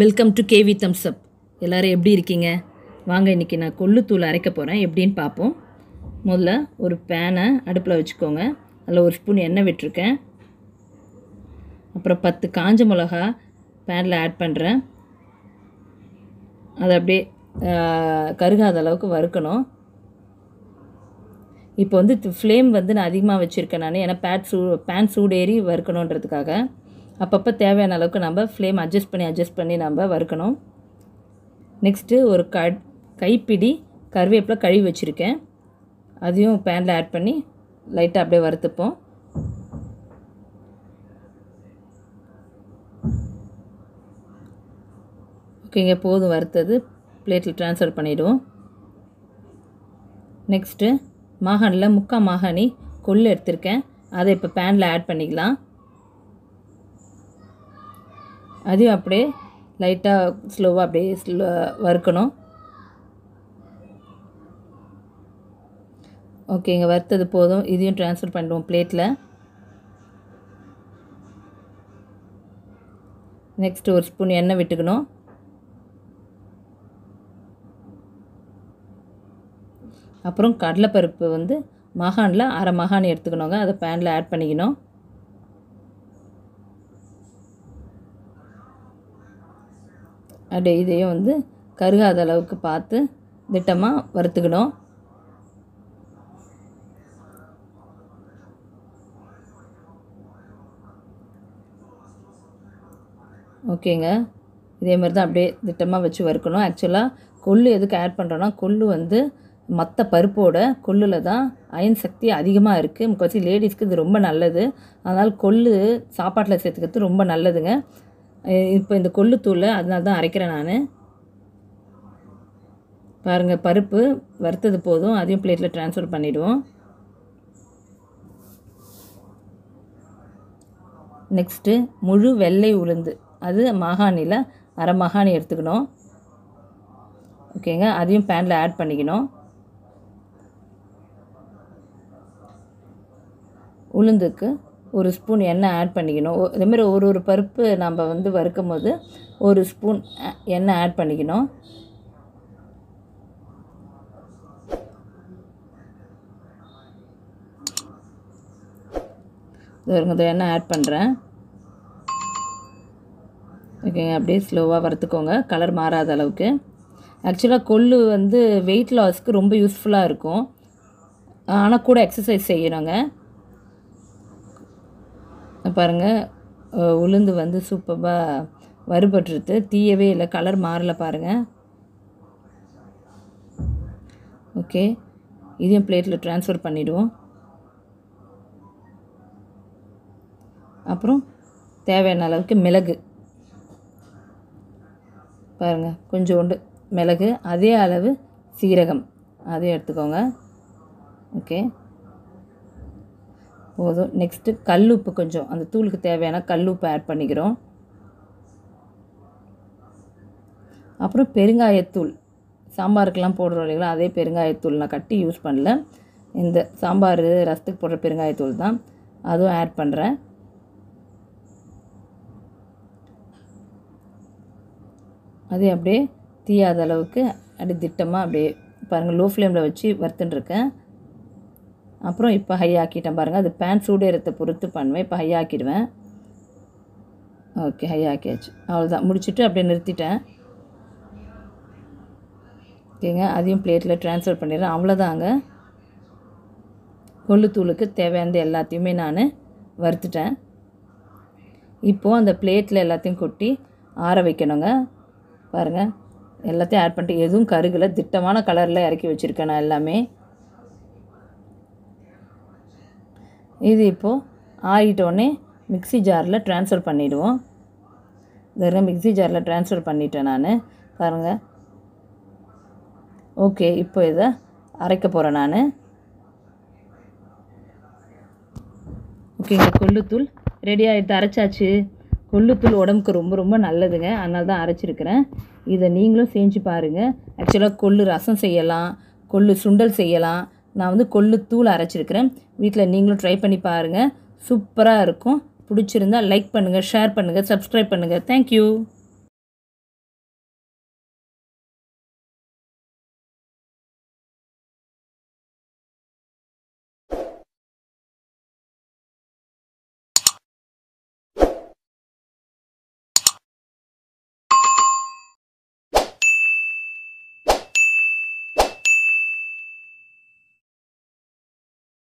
Welcome to KV thumbs up எல்லோரும் எப்படி இருக்கீங்க? வாங்க இன்றைக்கி நான் கொள்ளுத்தூள் அரைக்க போகிறேன் எப்படின்னு பார்ப்போம். முதல்ல ஒரு பேனை அடுப்பில் வச்சுக்கோங்க. அதில் ஒரு ஸ்பூன் எண்ணெய் விட்டுருக்கேன். அப்புறம் பத்து காஞ்ச மிளகா பேனில் ஆட் பண்ணுறேன் அதை அப்படியே கருகாத அளவுக்கு வறுக்கணும். இப்போ வந்து ஃப்ளேம் வந்து நான் அதிகமாக வச்சுருக்கேன் நான். ஏன்னா பேட் சூ பேன் சூடேறி வறுக்கணுன்றதுக்காக. அப்பப்போ தேவையான அளவுக்கு நம்ம ஃப்ளேம் அட்ஜஸ்ட் பண்ணி அட்ஜஸ்ட் பண்ணி நம்ம வறுக்கணும். நெக்ஸ்ட்டு ஒரு க கைப்பிடி கருவேப்பிலை கழுவி வச்சுருக்கேன். அதையும் பேனில் ஆட் பண்ணி லைட்டாக அப்படியே வறுத்துப்போம். ஓகேங்க போதும் வறுத்தது. பிளேட்டில் ட்ரான்ஸ்ஃபர் பண்ணிவிடுவோம் நெக்ஸ்ட்டு மாகாணியில் முக்கால் மாகாணி கொள்ளு எடுத்திருக்கேன். அதை இப்போ பேனில் ஆட் பண்ணிக்கலாம். அதையும் அப்படியே லைட்டாக ஸ்லோவாக அப்படியே ஸ்லோ வறுக்கணும். ஓகேங்க வறுத்தது போதும். இதையும் ட்ரான்ஸ்ஃபர் பண்ணிடுவோம் பிளேட்டில் நெக்ஸ்ட் ஒரு ஸ்பூன் எண்ணெய் விட்டுக்கணும். அப்புறம் கடலைப்பருப்பு வந்து மகானில் அரை மகானி எடுத்துக்கணுங்க. அதை பேனில் ஆட் பண்ணிக்கணும். அப்படியே இதையும் வந்து கருகாத அளவுக்கு பார்த்து திட்டமாக வறுத்துக்கணும் ஓகேங்க. இதே மாதிரி தான் அப்படியே திட்டமாக வச்சு வறுக்கணும். ஆக்சுவலாக கொள்ளு எதுக்கு ஆட் பண்ணுறோன்னா கொள்ளு வந்து மற்ற பருப்போட கொள்ளில் தான் அயன் சக்தி அதிகமாக இருக்குது முக்கால்வாசி லேடிஸ்க்கு இது ரொம்ப நல்லது. அதனால் கொள்ளு சாப்பாட்டில் சேர்த்துக்கிறது ரொம்ப நல்லதுங்க. இப்போ இந்த கொள்ளுத்தூளை அதனால தான் அரைக்கிறேன் நான். பாருங்கள் பருப்பு வறுத்தது போதும் அதையும் பிளேட்டில் ட்ரான்ஸ்ஃபர் பண்ணிவிடுவோம் நெக்ஸ்ட்டு முழு வெள்ளை உளுந்து. அது மாகாணியில் அரை மகாணி எடுத்துக்கணும். ஓகேங்க அதையும் பேனில் ஆட் பண்ணிக்கணும். உளுந்துக்கு ஒரு ஸ்பூன் எண்ணெய் ஆட் பண்ணிக்கணும். இதேமாரி ஒரு ஒரு பருப்பு நம்ம வந்து வறுக்கும் போது ஒரு ஸ்பூன் எண்ணெய் ஆட் பண்ணிக்கணும். இதோ எண்ணெய் ஆட் பண்ணுறேன் ஓகேங்க அப்படியே ஸ்லோவாக வறுத்துக்கோங்க. கலர் மாறாத அளவுக்கு. ஆக்சுவலாக கொள்ளு வந்து வெயிட் லாஸ்க்கு ரொம்ப யூஸ்ஃபுல்லாக இருக்கும். ஆனால் கூட எக்ஸசைஸ் செய்யணுங்க. பாருங்கள் உளுந்து வந்து சூப்பராக வறுபட்டுருது தீயவே இல்லை கலர் மாறலை பாருங்கள் ஓகே இதையும் பிளேட்டில் ட்ரான்ஸ்ஃபர் பண்ணிவிடுவோம் அப்புறம் தேவையான அளவுக்கு மிளகு. பாருங்கள் கொஞ்சோண்டு மிளகு அதே அளவு சீரகம். அதையும் எடுத்துக்கோங்க. ஓகே போதும். நெக்ஸ்ட்டு கல் உப்பு கொஞ்சம். அந்த தூளுக்கு தேவையான கல் உப்பு ஆட் பண்ணிக்கிறோம். அப்புறம் பெருங்காயத்தூள். சாம்பாருக்கெல்லாம் போடுறோம் இல்லைங்களா? அதே பெருங்காயத்தூள் நான் கட்டி யூஸ் பண்ணல. இந்த சாம்பார் ரசத்துக்கு போடுற பெருங்காயத்தூள் தான். அதுவும் ஆட் பண்ணுறேன் அதே அப்படியே தீயாத அளவுக்கு அப்படியே திட்டமாக அப்படியே பாருங்கள் லோ ஃப்ளேமில் வச்சு வறுத்துட்டுருக்கேன் அப்புறம் இப்போ ஹை ஆக்கிட்டேன் பாருங்கள் அது பேன் சூடேறத்தை பொறுத்து பண்ணுவேன். இப்போ ஹை ஆக்கிடுவேன். ஓகே ஹை ஆக்கியாச்சு. அவ்வளோதான் முடிச்சுட்டு அப்படியே நிறுத்திட்டேன். ஓகேங்க. அதையும் பிளேட்டில் ட்ரான்ஸ்ஃபர் பண்ணிடுறேன். அவ்வளோதாங்க கொள்ளுத்தூளுக்கு தேவையானது எல்லாத்தையுமே நான் வறுத்துட்டேன். இப்போது அந்த பிளேட்டில் எல்லாத்தையும் கொட்டி ஆற வைக்கணுங்க. பாருங்கள் எல்லாத்தையும் ஆட் பண்ணிட்டு எதுவும் கருகலை. திட்டமான கலரில் இறக்கி வச்சுருக்கேன் நான் எல்லாமே. இது இப்போது ஆறிட்டோடனே மிக்ஸி ஜாரில் ட்ரான்ஸ்ஃபர் பண்ணிவிடுவோம் இதெல்லாம் மிக்ஸி ஜாரில் ட்ரான்ஸ்ஃபர் பண்ணிட்டேன் நான். பாருங்கள் ஓகே இப்போ இதை அரைக்க போகிறேன் நான். ஓகேங்க கொள்ளுத்தூள் ரெடி ஆகிட்டு அரைச்சாச்சு. கொள்ளுத்தூள் உடம்புக்கு ரொம்ப ரொம்ப நல்லதுங்க. அதனால தான் அரைச்சிருக்கிறேன். இதை நீங்களும் செஞ்சு பாருங்கள் ஆக்சுவலாக கொள்ளு ரசம் செய்யலாம். கொள்ளு சுண்டல் செய்யலாம். நான் வந்து கொள்ளு தூள் அரைச்சிருக்கிறேன். வீட்டில் நீங்களும் ட்ரை பண்ணி பாருங்கள் சூப்பராக இருக்கும். பிடிச்சிருந்தா லைக் பண்ணுங்கள் ஷேர் பண்ணுங்கள் சப்ஸ்கிரைப் பண்ணுங்கள் தேங்க்யூ